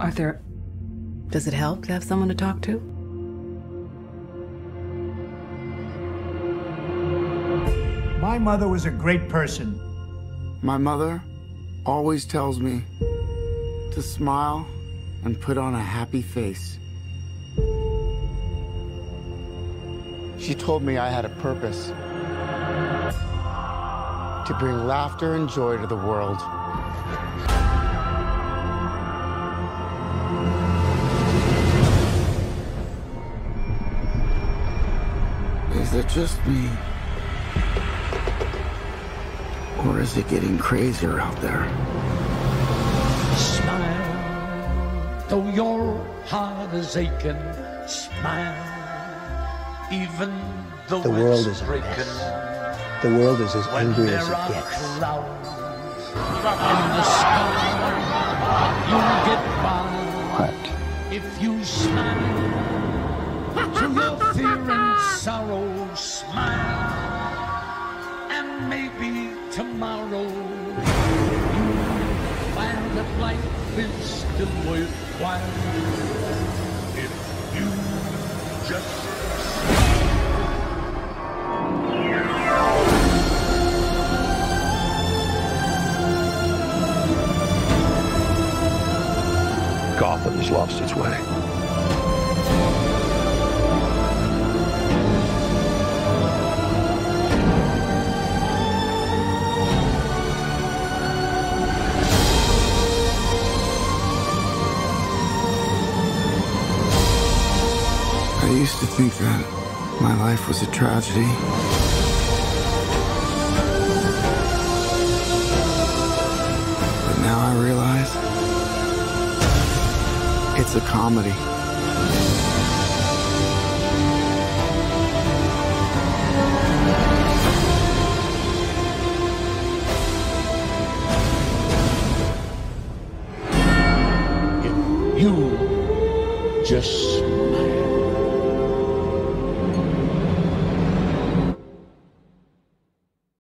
Arthur, does it help to have someone to talk to? My mother was a great person. My mother always tells me to smile and put on a happy face. She told me I had a purpose to bring laughter and joy to the world. Is it just me? Or is it getting crazier out there? Smile, though your heart is aching. Smile, even though The world it's is a breaking. mess. The world is as When angry as it gets. in the sky, you'll get by What? if you smile. Your fear and sorrow, smile, and maybe tomorrow you'll find that life is still worthwhile if you just Gotham has lost its way. I used to think that my life was a tragedy. But now I realize it's a comedy. if you just.